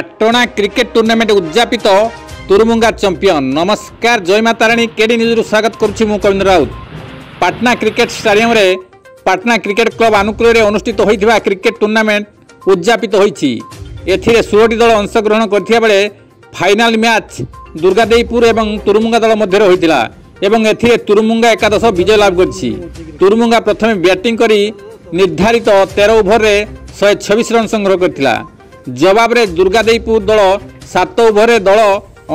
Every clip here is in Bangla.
ପାଟଣା କ୍ରିକେଟ୍ ଟୁର୍ଣ୍ଣାମେଣ୍ଟ ଉଦ୍ଯାପିତ ତୁରୁମୁଙ୍ଗା ଚମ୍ପିଅନ୍ ନମସ୍କାର ଜୟ ମାତାରାଣୀ କେଡି ନ୍ୟୁଜ୍ରୁ ସ୍ୱାଗତ କରୁଛି ମୁଁ କବିନ୍ଦ୍ର ରାଉତ ପାଟନା କ୍ରିକେଟ୍ ଷ୍ଟାଡିୟମ୍ରେ ପାଟନା କ୍ରିକେଟ୍ କ୍ଲବ୍ ଆନୁକୂଲ୍ୟରେ ଅନୁଷ୍ଠିତ ହୋଇଥିବା କ୍ରିକେଟ୍ ଟୁର୍ଣ୍ଣାମେଣ୍ଟ ଉଦ୍ଯାପିତ ହୋଇଛି ଏଥିରେ ଷୋହଳଟି ଦଳ ଅଂଶଗ୍ରହଣ କରିଥିବା ବେଳେ ଫାଇନାଲ୍ ମ୍ୟାଚ୍ ଦୁର୍ଗାଦେଇପୁର ଏବଂ ତୁରୁମୁଙ୍ଗା ଦଳ ମଧ୍ୟରେ ହୋଇଥିଲା ଏବଂ ଏଥିରେ ତୁରୁମୁଙ୍ଗା ଏକାଦଶ ବିଜୟ ଲାଭ କରିଛି ତୁରୁମୁଙ୍ଗା ପ୍ରଥମେ ବ୍ୟାଟିଂ କରି ନିର୍ଦ୍ଧାରିତ ତେର ଓଭରରେ ଶହେ ଛବିଶ ରନ୍ ସଂଗ୍ରହ କରିଥିଲା ଜବାବରେ ଦୁର୍ଗାଦେଇପୁର ଦଳ ସାତ ଓଭରରେ ଦଳ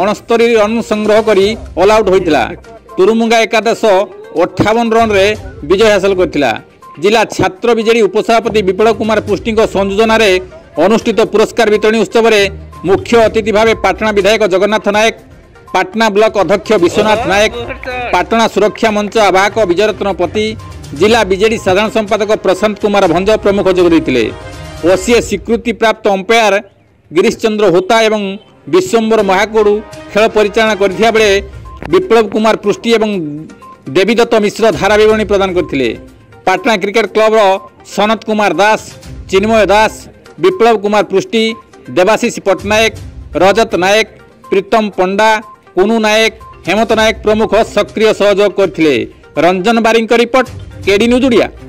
ଅଣସ୍ତରୀ ରନ୍ ସଂଗ୍ରହ କରି ଅଲ୍ଆଉଟ୍ ହୋଇଥିଲା ତୁରୁମୁଙ୍ଗା ଏକାଦଶ ଅଠାବନ ରନ୍ରେ ବିଜୟ ହାସଲ କରିଥିଲା ଜିଲ୍ଲା ଛାତ୍ର ବିଜେଡି ଉପସଭାପତି ବିପ୍ଳବ କୁମାର ପୁଷ୍ଟିଙ୍କ ସଂଯୋଜନାରେ ଅନୁଷ୍ଠିତ ପୁରସ୍କାର ବିତରଣୀ ଉତ୍ସବରେ ମୁଖ୍ୟ ଅତିଥି ଭାବେ ପାଟଣା ବିଧାୟକ ଜଗନ୍ନାଥ ନାୟକ ପାଟନା ବ୍ଲକ ଅଧ୍ୟକ୍ଷ ବିଶ୍ୱନାଥ ନାୟକ ପାଟଣା ସୁରକ୍ଷା ମଞ୍ଚ ଆବାହକ ବିଜୟରତ୍ନ ପତି ଜିଲ୍ଲା ବିଜେଡି ସାଧାରଣ ସମ୍ପାଦକ ପ୍ରଶାନ୍ତ କୁମାର ଭଞ୍ଜ ପ୍ରମୁଖ ଯୋଗ ଦେଇଥିଲେ ওসিএ স্বীকৃতিপ্রাপ্ত অম্পায়ার গিরিশচন্দ্র হোতা এবং বিশ্বম্বর মহাকুড়ু খেল পরিচালনা করা বেড়ে বিপ্লব কুমার পৃষ্টি এবং দেবীদত্ত মিশ্র ধারাবিবরণী প্রদান করে পাটনা ক্রিকেট ক্লবর সনত কুমার দাস চিন্ময় দাস বিপ্লব কুমার পৃষ্টি দেবাশিষ পট্টনায়ক রজত নায়ক প্রীতম পণ্ডা কুনু নায়ক হেমন্ত নায়ক প্রমুখ সক্রিয় সহযোগ করে রঞ্জন বারিঙ্ক রিপোর্ট কেডি নিউজ ওড়িয়া